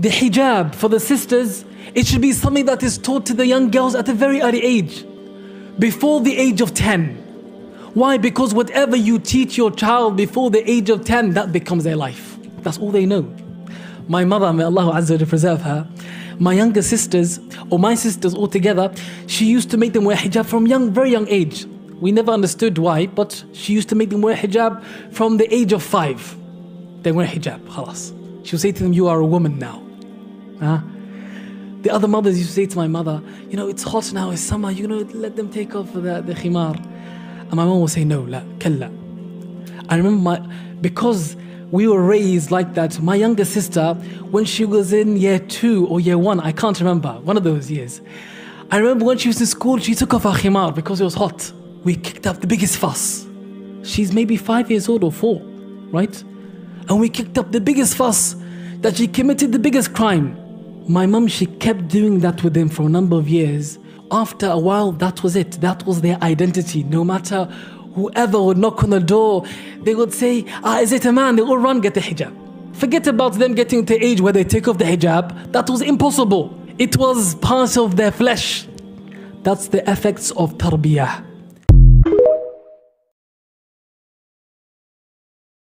the hijab for the sisters, it should be something that is taught to the young girls at a very early age, before the age of 10. Why? Because whatever you teach your child before the age of 10, that becomes their life. That's all they know. My mother, may Allah Azza preserve her, my younger sisters, or my sisters altogether, she used to make them wear hijab from young, very young age. We never understood why, but she used to make them wear hijab from the age of five. They wear hijab, halas. She would say to them, You are a woman now. Huh? The other mothers used to say to my mother, You know, it's hot now, it's summer, you know, let them take off the, the khimar. And my mom would say, No, la, kalla. I remember my, because we were raised like that. My younger sister, when she was in year two or year one, I can't remember, one of those years. I remember when she was in school, she took off her khimar because it was hot. We kicked up the biggest fuss. She's maybe five years old or four, right? And we kicked up the biggest fuss that she committed the biggest crime. My mom, she kept doing that with them for a number of years. After a while, that was it. That was their identity. No matter whoever would knock on the door, they would say, Ah, is it a man? They all run, get the hijab. Forget about them getting to age where they take off the hijab. That was impossible. It was part of their flesh. That's the effects of tarbiyah.